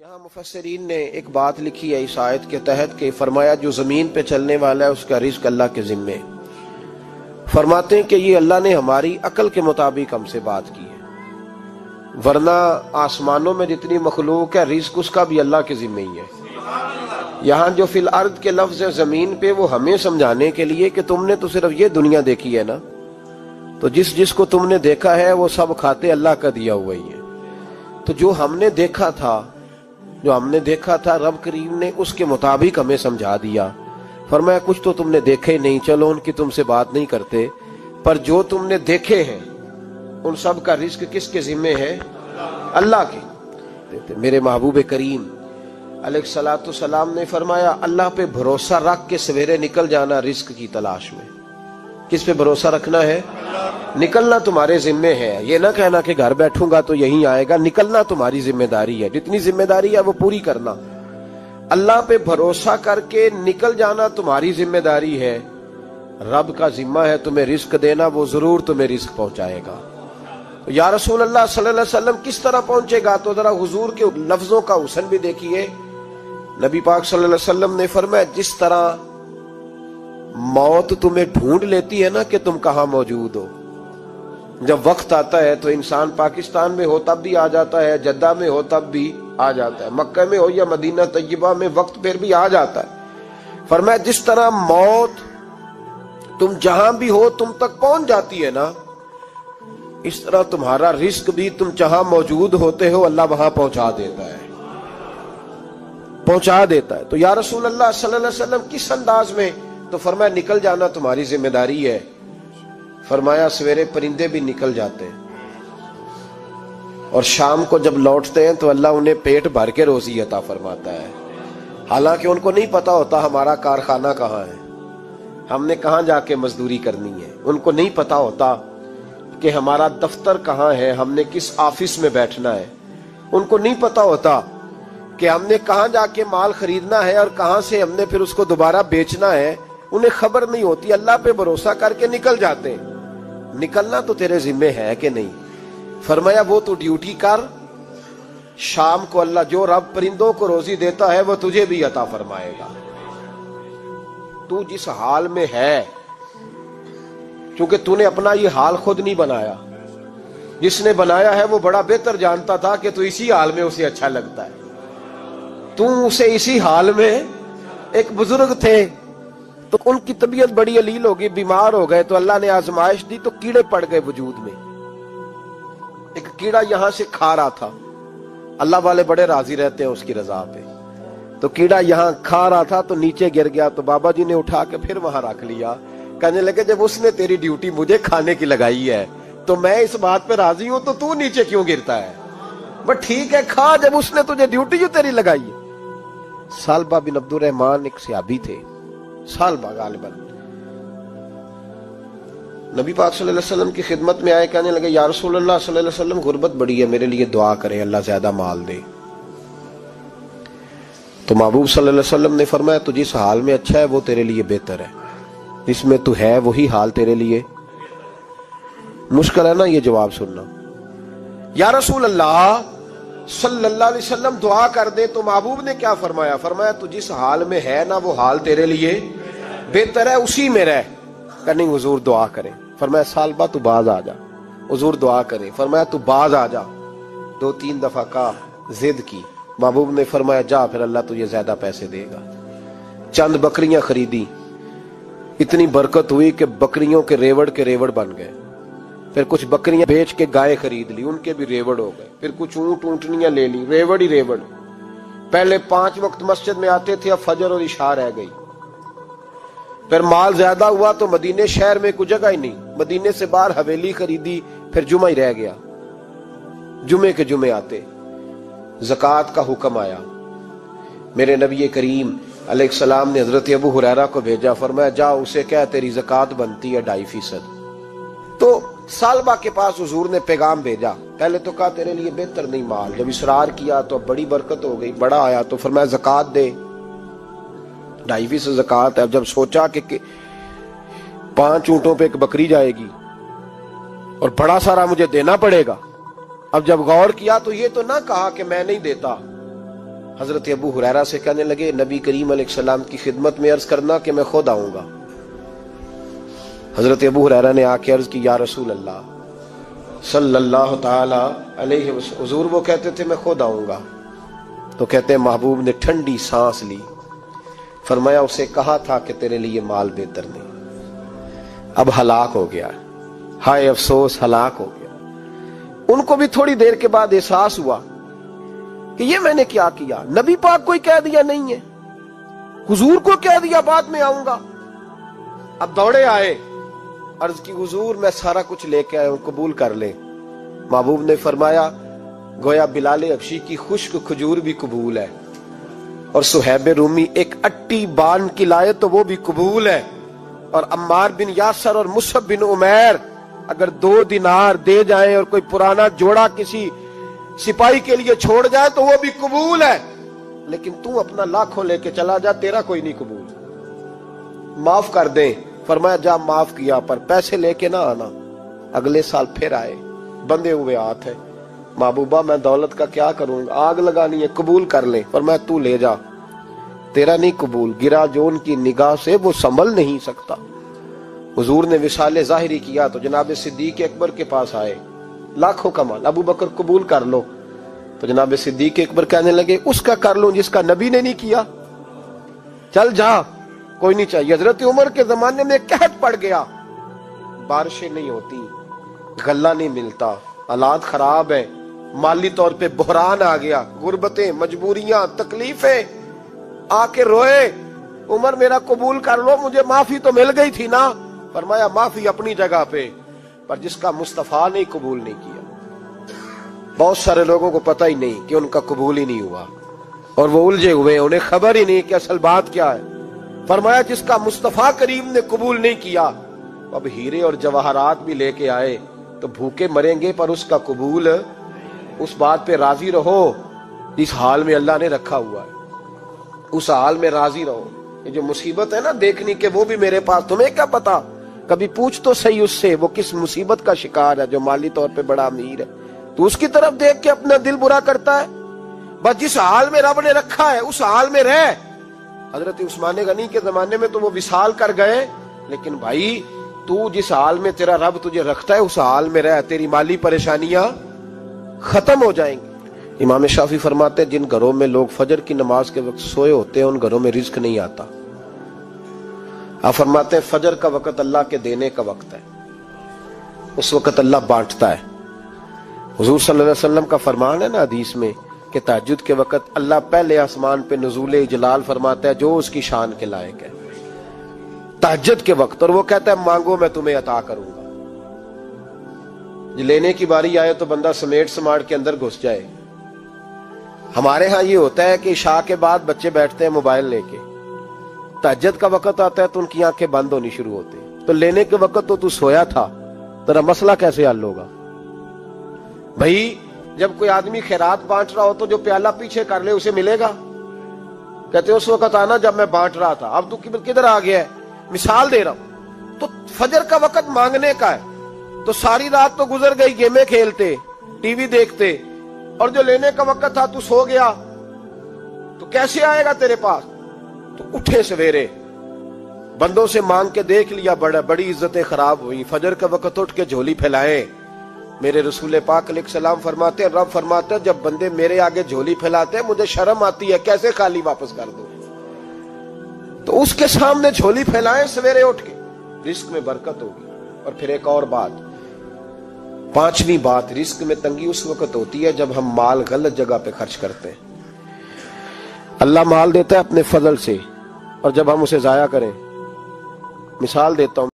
यहाँ मुफसरीन ने एक बात लिखी है इस आयत के तहत के फरमाया, जो ज़मीन पे चलने वाला है, उसका रिस्क अल्लाह के जिम्मे फरमाते हैं कि ये अल्लाह ने हमारी अकल के मुताबिक हमसे बात की है। वरना आसमानों में जितनी मखलूक है रिस्क उसका भी अल्लाह के जिम्मे ही है। यहाँ जो फिल अर्द के लफ्ज है ज़मीन पे, वो हमें समझाने के लिए कि तुमने तो सिर्फ़ ये दुनिया देखी है ना? तो जिस जिसको तुमने देखा है, वो सब खाते अल्लाह का दिया हुआ ही है। तो जो हमने देखा था जो हमने देखा था रब करीम ने, उसके मुताबिक हमें समझा दिया। फरमाया कुछ तो तुमने देखे ही नहीं, चलो उनकी तुमसे बात नहीं करते। पर जो तुमने देखे हैं, उन सब का रिस्क किसके जिम्मे है? अल्लाह के। मेरे महबूब करीम सलाम ने फरमाया, अल्लाह पे भरोसा रख के सवेरे निकल जाना रिस्क की तलाश में। किस पे भरोसा रखना है? निकलना तुम्हारे जिम्मे है। ये ना कहना कि घर बैठूँगा तो यही आएगा। निकलना तुम्हारी ज़िम्मेदारी है। जितनी ज़िम्मेदारी है वो पूरी करना। अल्लाह पे भरोसा करके निकल जाना तुम्हारी ज़िम्मेदारी है। रब का जिम्मा है तुम्हें रिस्क देना, वो ज़रूर तुम्हें रिस्क पहुंचाएगा। तो या रसूल अल्लाह वसल्लम, किस तरह पहुंचेगा? तो जरा हुजूर के लफ्जों का हुसन भी देखिए। नबी पाक सल्लल्लाहु अलैहि वसल्लम ने फरमाया, जिस तरह मौत तुम्हें ढूंढ लेती है ना कि तुम कहा मौजूद हो। जब वक्त आता है तो इंसान पाकिस्तान में हो, तब भी आ जाता है, जद्दा में हो, तब भी आ जाता है। मक्का में हो या मदीना तय्यबा में वक्त फिर भी आ जाता है। फरमाया, जिस तरह मौत तुम जहाँ भी हो, तुम तक पहुँच जाती है ना? इस तरह तुम्हारा रिस्क भी तुम जहाँ मौजूद होते हो, अल्लाह वहाँ पहुँचा देता है। पहुँचा देता है। तो या रसूल अल्लाह सल्लल्लाहु अलैहि वसल्लम, किस अंदाज में तो फरमाया, निकल जाना, तुम्हारी ज़िम्मेदारी है। फरमाया, सवेरे परिंदे भी निकल जाते हैं। और शाम को जब लौटते हैं तो अल्लाह उन्हें पेट भर के रोजी अता फरमाता है। हालाँकि उनको नहीं पता होता, हमारा कारखाना कहाँ है? हमने कहा जाके मजदूरी करनी है? उनको नहीं पता होता कि हमारा दफ्तर कहाँ है, हमने किस ऑफ़िस में बैठना है। उनको नहीं पता होता कि हमने कहा जाके माल खरीदना है और कहाँ से हमने फिर उसको दोबारा बेचना है। उन्हें खबर नहीं होती, अल्लाह पे भरोसा करके निकल जाते हैं। निकलना तो तेरे जिम्मे है कि नहीं? फरमाया, वो तो ड्यूटी कर। शाम को अल्लाह जो रब परिंदों को रोजी देता है, वो तुझे भी अता फरमाएगा। तू जिस हाल में है क्योंकि तूने अपना ये हाल खुद नहीं बनाया, जिसने बनाया है, वो बड़ा बेहतर जानता था कि तू इसी हाल में उसे अच्छा लगता है। तू उसे इसी हाल में एक बुज़ुर्ग थे तो उनकी तबीयत बड़ी अलील होगी बीमार हो गए तो अल्लाह ने आजमाइश दी तो कीड़े पड़ गए वजूद में। एक कीड़ा यहाँ से खा रहा था। अल्लाह वाले बड़े राज़ी रहते हैं उसकी रजा पे। तो कीड़ा यहाँ खा रहा था तो नीचे गिर गया तो बाबा जी ने उठा के फिर वहाँ रख लिया। कहने लगे, जब उसने तेरी ड्यूटी मुझे खाने की लगाई है तो मैं इस बात पे राज़ी हूँ तो तू नीचे क्यों गिरता है? बट ठीक है, खा, जब उसने तुझे ड्यूटी जो तेरी लगाई है। सालबा बिन अब्दुल रहमान एक सियाबी थे। साल गालिबन नबी पाक सल्लल्लाहु अलैहि वसल्लम की खिदमत में आए, कहने लगे, या रसूल अल्लाह सल्लल्लाहु अलैहि वसल्लम, गुर्बत बड़ी है मेरे लिए, दुआ करें, अल्लाह ज़्यादा माल दे। तो महबूब सल्लल्लाहु अलैहि वसल्लम ने फरमाया तू जिस हाल में अच्छा है, वो तेरे लिए बेहतर है। जिसमें तू है, वही हाल तेरे लिए। मुश्किल है ना ये जवाब सुनना। या रसूल अल्लाह सल्लल्लाहु अलैहि वसल्लम, दुआ कर दे। तो महबूब ने क्या फरमाया? फरमाया तू जिस हाल में है ना, वो हाल तेरे लिए? बेहतर है, उसी में रह। करनी हुजूर दुआ करे। फरमाया, साल बाद तू बाज आ जा। हुजूर दुआ करे। फरमाया, तू बाज आ जा। दो तीन दफ़ा का जिद की। महबूब ने फरमाया, जा, फिर अल्लाह तुझे ज़्यादा पैसे देगा। चंद बकरियाँ खरीदी। इतनी बरकत हुई कि बकरियों के रेवड़ के रेवड़ बन गए। फिर कुछ बकरियाँ बेच के गाय खरीद ली। उनके भी रेवड़ हो गए। फिर कुछ ऊँट ऊंटनियाँ ले ली। रेवड़ ही रेवड़। पहले पाँच वक्त मस्जिद में आते थे, अब फजर और इशा रह गई। फिर माल ज़्यादा हुआ तो मदीने शहर में कुछ जगह ही नहीं। मदीने से बाहर हवेली खरीदी, फिर जुमा ही रह गया। जुमे के जुमे आते। जक़ात का हुक्म आया। मेरे नबी करीम सलाम ने हज़रत अबू हुरैरा को भेजा, फरमाया जा उसे क्या तेरी जक़ात बनती है ढाई फ़ीसद। तो सालबा के पास हजूर ने पैगाम भेजा। पहले तो कहा, तेरे लिए बेहतर नहीं माल। जब इसरार किया तो बड़ी बरकत हो गई, बड़ा आया तो फिर मैं जक़ात दे। ढाई फ़ीसद जक़ात है। जब सोचा कि, पाँच ऊंटों पे एक बकरी जाएगी और बड़ा सारा मुझे देना पड़ेगा अब जब गौर किया तो ये तो ना कहा कि मैं नहीं देता। हज़रत अबू हुरैरा से कहने लगे नबी करीम सलाम की खिदमत में अर्ज़ करना कि मैं खुद आऊँगा। हज़रत अबू हुरैरा ने आके अर्ज़ की या रसूल अल्लाह सल्लल्लाहु ताला अलैहि हुजूर वो कहते थे मैं खुद आऊँगा। तो कहते महबूब ने ठंडी सांस ली। फरमाया, उसे कहा था कि तेरे लिए माल बेहतर नहीं। अब हलाक हो गया हाय अफसोस, हलाक हो गया उनको भी थोड़ी देर के बाद एहसास हुआ कि ये मैंने क्या किया। नबी पाक कोई कह दिया नहीं है। हुजूर को कह दिया, बाद में आऊँगा। अब दौड़े आए। अर्ज़ की, हुजूर, मैं सारा कुछ लेके आया हूँ, कबूल कर ले। महबूब ने फरमाया, गोया बिलाल अफशी की खुश्क खजूर भी कबूल है। और सुहेब रूमी एक अट्टी बान की लाए तो वो भी कबूल है। और अम्मार बिन यासर और मुसब बिन उमैर अगर दो दिनार दे जाए और कोई पुराना जोड़ा किसी सिपाही के लिए छोड़ जाए तो वो भी कबूल है। लेकिन तू अपना लाखों लेके चला जा, तेरा कोई नहीं कबूल। माफ़ कर दे, फरमाया जा, माफ़ किया, पर पैसे लेके ना आना। अगले साल फिर आए, बंधे हुए हाथ है। महबूबा, मैं दौलत का क्या करूँगा? आग लगानी है, कबूल कर ले, पर मैं तू ले जा। तेरा नहीं कबूल, गिरा जो उनकी निगाह से, वो संभल नहीं सकता। हुजूर ने विशाल जाहिरी किया तो जनाब सिद्दीक अकबर के पास आए। लाखों का माल, अबू बकर कबूल कर लो। तो जनाब सिद्दीक अकबर कहने लगे, उसका कर लो जिसका नबी ने नहीं किया? चल जा, कोई नहीं चाहिए। हज़रत उमर के जमाने में कहत पड़ गया। बारिशें नहीं होती गला नहीं मिलता, हालात खराब है। माली तौर पे बहरान आ गया। गुर्बतें, मजबूरियाँ, तकलीफें। आके रोए, उमर मेरा कबूल कर लो, मुझे माफ़ी तो मिल गई थी ना। फरमाया, माफ़ी अपनी जगह पे। पर जिसका मुस्तफ़ा ने कबूल नहीं किया। बहुत सारे लोगों को पता ही नहीं कि उनका कबूल ही नहीं हुआ। और वो उलझे हुए उन्हें खबर ही नहीं कि असल बात क्या है। फरमाया, जिसका मुस्तफ़ा करीम ने कबूल नहीं किया, अब हीरे और जवाहरात भी लेके आए तो भूखे मरेंगे, पर उसका कबूल उस बात पे राज़ी रहो इस हाल में अल्लाह ने रखा हुआ है। उस हाल में राज़ी रहो। ये जो मुसीबत है ना देखने के, वो भी मेरे पास, तुम्हें क्या पता? कभी पूछ तो सही उससे, वो किस मुसीबत का शिकार है, जो माली तौर पे बड़ा अमीर है। तो उसकी तरफ़ देख के अपना दिल बुरा करता है। बस जिस हाल में रब ने रखा है, उस हाल में रह। हज़रत उस्मान गनी के जमाने में तो वो विशाल कर गए। लेकिन भाई, तू जिस हाल में तेरा रब तुझे रखता है, उस हाल में रह, तेरी माली परेशानियाँ। खत्म हो जाएँगी। इमाम शाफी फरमाते हैं, जिन घरों में लोग फजर की नमाज़ के वक्त सोए होते हैं, उन घरों में रिस्क नहीं आता। आप फरमाते हैं, फजर का वक्त अल्लाह के देने का वक्त है। उस वक्त अल्लाह बांटता है। हजूर वसल्लम का फरमान है ना हदीस में, कि ताजुद के वक्त अल्लाह पहले आसमान पे नजूल जलाल फरमाता है, जो उसकी शान के लायक है। ताजद के वक्त, और वो कहता है, मांगो, मैं तुम्हें अता करूँगा। लेने की बारी आए तो बंदा समेट समाट के अंदर घुस जाए। हमारे यहाँ ये होता है कि शाह के बाद बच्चे बैठते हैं मोबाइल लेके। तहजद का वक्त आता है तो उनकी आँखें बंद होनी शुरू होती तो लेने के वक्त तो तू सोया था, तेरा मसला कैसे हल होगा? भाई, जब कोई आदमी खैरात बांट रहा हो तो जो प्याला पीछे कर ले, उसे मिलेगा? कहते उस वक्त आना जब मैं बांट रहा था। अब तू किधर आ गया है? मिसाल दे रहा हूँ। तो फजर का वक्त मांगने का है। तो सारी रात तो गुजर गई गेमें खेलते, टीवी देखते, और जो लेने का वक्त था तू सो गया। तो कैसे आएगा तेरे पास? तो उठे सवेरे, बंदों से मांग के देख लिया, बड़ा, बड़ी इज्जतें खराब हुई। फजर के वक्त उठ के झोली फैलाए। मेरे रसूल पाक सलाम फरमाते रब फरमाते जब बंदे मेरे आगे झोली फैलाते मुझे शर्म आती है, कैसे खाली वापस कर दो? तो उसके सामने झोली फैलाए सवेरे उठ के। रिस्क में बरकत होगी। और फिर एक और बात पांचवी बात, रिस्क में तंगी उस वक्त होती है जब हम माल गलत जगह पे खर्च करते हैं। अल्लाह माल देता है अपने फजल से, और जब हम उसे जाया करें, मिसाल देता हूँ